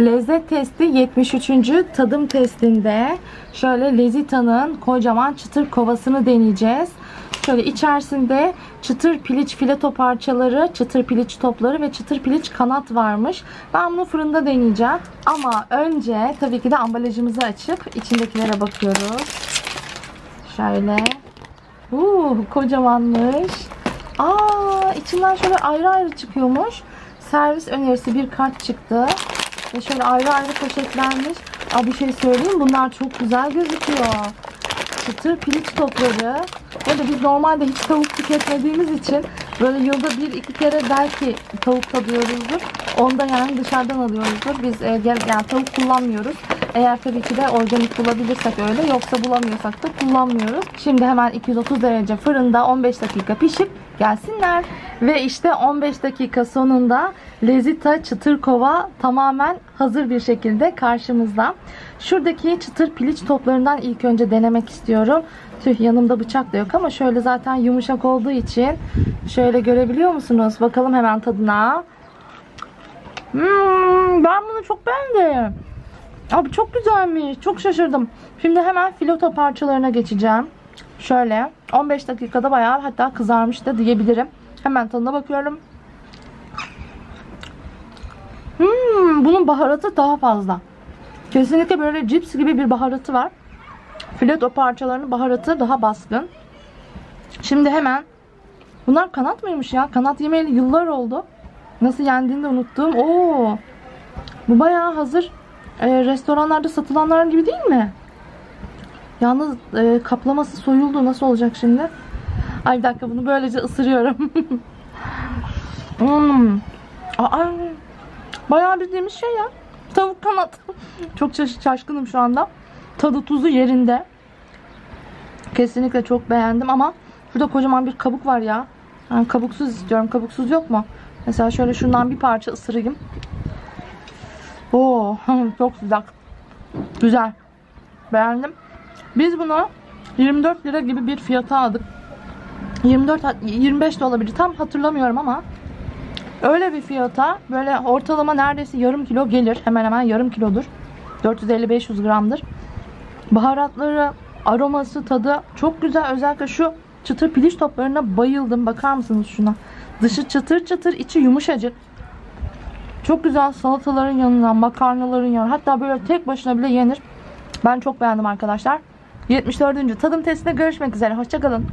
Lezzet testi 73. tadım testinde şöyle Lezita'nın kocaman çıtır kovasını deneyeceğiz. Şöyle içerisinde çıtır piliç fileto parçaları, çıtır piliç topları ve çıtır piliç kanat varmış. Ben bunu fırında deneyeceğim. Ama önce tabii ki de ambalajımızı açıp içindekilere bakıyoruz. Şöyle. Uuu kocamanmış. Aa içinden şöyle ayrı ayrı çıkıyormuş. Servis önerisi bir kart çıktı. Ve şöyle ayrı ayrı poşetlenmiş. Aa bir şey söyleyeyim bunlar çok güzel gözüküyor. Çıtır piliç topları. Böyle biz normalde hiç tavuk tüketmediğimiz için böyle yılda bir iki kere belki tavuk tadıyoruzdur. Onda yani dışarıdan alıyoruzdur. Biz e, yani tavuk kullanmıyoruz. Eğer tabii ki de organik bulabilirsek öyle. Yoksa bulamıyorsak da kullanmıyoruz. Şimdi hemen 230 derece fırında 15 dakika pişip gelsinler. Ve işte 15 dakika sonunda Lezita çıtır kova tamamen hazır bir şekilde karşımızda. Şuradaki çıtır piliç toplarından ilk önce denemek istiyorum. Tüh yanımda bıçak da yok ama şöyle zaten yumuşak olduğu için şöyle görebiliyor musunuz? Bakalım hemen tadına. Hmm, ben bunu çok beğendim. Abi çok güzelmiş. Çok şaşırdım. Şimdi hemen fileto parçalarına geçeceğim. Şöyle 15 dakikada bayağı hatta kızarmış da diyebilirim. Hemen tadına bakıyorum. Hmm, bunun baharatı daha fazla. Kesinlikle böyle cips gibi bir baharatı var. Fileto parçalarının baharatı daha baskın. Şimdi hemen bunlar kanat mıymış ya? Kanat yemeyeli yıllar oldu. Nasıl yendiğini de unuttum. Oo. Bu bayağı hazır e, restoranlarda satılanlar gibi değil mi? Yalnız e, kaplaması soyuldu. Nasıl olacak şimdi? Ay bir dakika bunu böylece ısırıyorum. hmm. Aa, bayağı bildiğimiz şey ya. Tavuk kanat. çok şaş- şaşkınım şu anda. Tadı tuzu yerinde. Kesinlikle çok beğendim ama şurada kocaman bir kabuk var ya. Yani kabuksuz istiyorum. Kabuksuz yok mu? Mesela şöyle şundan bir parça ısırayım. Çok güzel. Güzel. Beğendim. Biz bunu 24 lira gibi bir fiyata aldık. 24 hat- 25 de olabilir. Tam hatırlamıyorum ama öyle bir fiyata böyle ortalama neredeyse yarım kilo gelir. Hemen hemen yarım kilodur. 450-500 gramdır. Baharatları, aroması, tadı çok güzel. Özellikle şu çıtır piliç toplarına bayıldım. Bakar mısınız şuna? Dışı çıtır çıtır, içi yumuşacık. Çok güzel salataların yanına, makarnaların yanına. Hatta böyle tek başına bile yenir. Ben çok beğendim arkadaşlar. 74. tadım testinde görüşmek üzere. Hoşçakalın.